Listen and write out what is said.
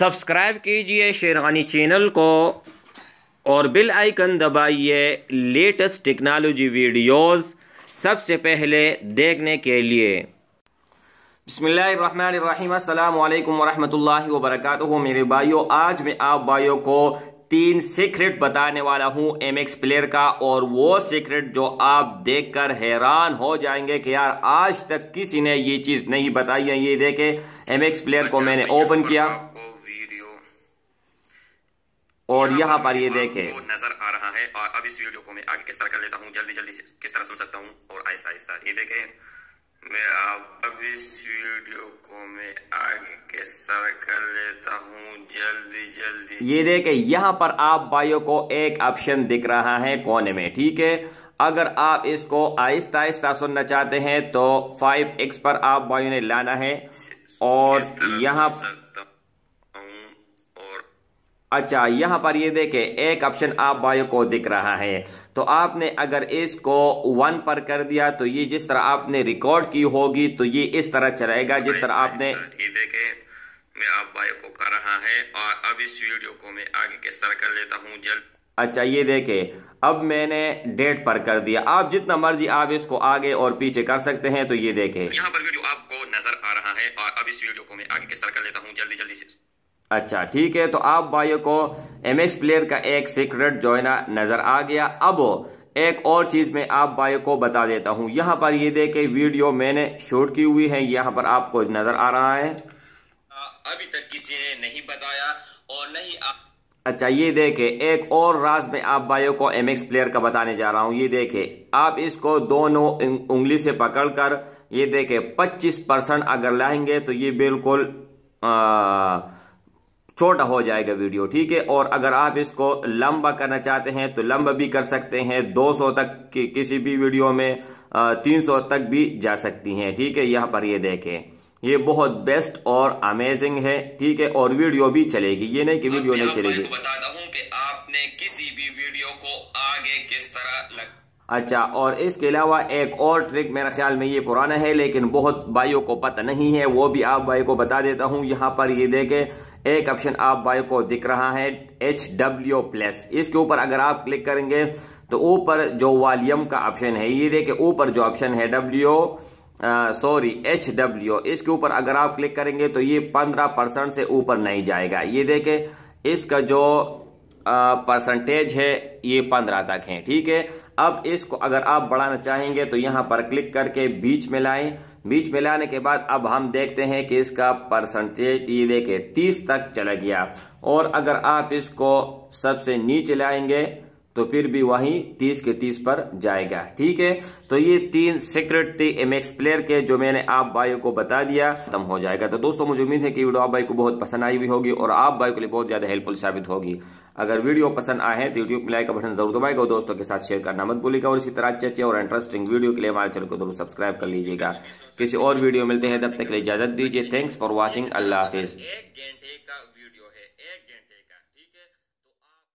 Subscribe कीजिए शेरानी channel को और बिल आइकन दबाइए लेटेस्ट टेक्नोलॉजी वीडियोस सबसे पहले देखने के लिए। बसमीम अल्लाम वरहमतुल्लाहि वबरकातुहू। मेरे भाइयों, आज मैं आप भाइयों को तीन सीक्रेट बताने वाला हूँ एम एक्स प्लेयर का। और वो सीक्रेट जो आप देखकर हैरान हो जाएँगे कि यार, आज तक किसी ने ये चीज़ नहीं बताई है। ये देखे एम एक्स प्लेयर को मैंने ओपन किया। और यहाँ पर ये देखे। नज़र आ रहा है और अब इस वीडियो को मैं आगे किस तरह कर लेता हूँ जल्दी जल्दी किस तरह सुन सकता हूँ और आहिस्ता आहिस्ता। ये देखे मैं अब इस वीडियो को मैं आगे किस तरह कर लेता हूँ जल्दी जल्दी। ये देखे यहाँ पर आप बायो को एक ऑप्शन दिख रहा है कोने में ठीक है? अगर आप इसको आहिस्ता आहिस्ता सुनना चाहते हैं तो फाइव एक्स पर आप बायो ने लाना है और यहाँ अच्छा यहाँ पर ये देखें एक ऑप्शन आप भाइयों को दिख रहा है। तो आपने अगर इसको वन पर कर दिया तो ये जिस तरह आपने रिकॉर्ड की होगी तो ये इस तरह चलेगा जिस तरह आपने ये देखे मैं आप भाइयों को कर रहा है और अब इस वीडियो को मैं आगे किस तरह कर लेता हूँ जल्द। अच्छा ये देखे अब मैंने डेट पर कर दिया। आप जितना मर्ज़ी आप इसको आगे और पीछे कर सकते हैं तो ये देखे। यहाँ पर वीडियो आपको नज़र आ रहा है और अब इस वीडियो को मैं आगे किस तरह कर लेता हूँ जल्दी जल्दी से। अच्छा ठीक है तो आप भाइयों को एम एक्स प्लेयर का एक सीक्रेट जो है ना नज़र आ गया। अब एक और चीज़ मैं आप भाइयों को बता देता हूँ। यहाँ पर ये देखे वीडियो मैंने शूट की हुई है यहाँ पर आपको नज़र आ रहा है। अभी तक किसी ने नहीं बताया और नहीं आ... अच्छा ये देखे एक और राज में आप भाइयों को एम एक्स प्लेयर का बताने जा रहा हूँ। ये देखे आप इसको दोनों उंगली से पकड़कर ये देखे 25 परसेंट अगर लाएँगे तो ये बिल्कुल आ, छोटा हो जाएगा वीडियो ठीक है? और अगर आप इसको लंबा करना चाहते हैं तो लंबा भी कर सकते हैं 200 तक की किसी भी वीडियो में आ, 300 तक भी जा सकती हैं ठीक है? यहाँ पर ये देखें। ये बहुत बेस्ट और अमेजिंग है ठीक है? और वीडियो भी चलेगी। ये नहीं कि वीडियो नहीं चलेगी। बताता हूँ कि आपने किसी भी वीडियो को आगे किस तरह लग... अच्छा और इसके अलावा एक और ट्रिक मेरा ख्याल में ये पुराना है, लेकिन बहुत भाइयों को पता नहीं है, वो भी आप भाई को बता देता हूँ। यहाँ पर ये देखें, एक ऑप्शन आप भाई को दिख रहा है एच डब्ल्यू प्लस इसके ऊपर अगर आप क्लिक करेंगे तो ऊपर जो वॉल्यूम का ऑप्शन है, ये देखे, ऊपर जो ऑप्शन है डब्ल्यू सॉरी एच डब्ल्यू इसके ऊपर अगर आप क्लिक करेंगे तो ये पंद्रह परसेंट से ऊपर नहीं जाएगा। ये देखे, इसका जो परसेंटेज है, ये पंद्रह तक है, ठीक है? अब इसको अगर आप बढ़ाना चाहेंगे तो यहाँ पर क्लिक करके बीच में लाए। बीच में लाने के बाद अब हम देखते हैं कि इसका परसेंटेज ये देखे तीस तक चला गया। और अगर आप इसको सबसे नीचे लाएँगे तो फिर भी वही तीस के तीस पर जाएगा। ठीक है? तो ये तीन सीक्रेट थे एम एक्स प्लेयर के जो मैंने आप भाई को बता दिया, खत्म हो जाएगा। तो दोस्तों, मुझे उम्मीद है कि वीडियो आप भाई को बहुत पसंद आई हुई होगी और आप भाई के लिए बहुत ज़्यादा हेल्पफुल साबित होगी। अगर वीडियो पसंद आए तो यूट्यूब में लाइक का बटन ज़रूर दबाएगा दोस्तों के साथ शेयर करना मत भूलिएगा। और इसी तरह अच्छे अच्छे और इंटरेस्टिंग वीडियो के लिए हमारे चैनल को ज़रूर सब्सक्राइब कर लीजिएगा। किसी और वीडियो मिलते हैं, तब तक के लिए इजाज़त दीजिए। थैंक्स फॉर वॉचिंग अल्लाह हाफिज।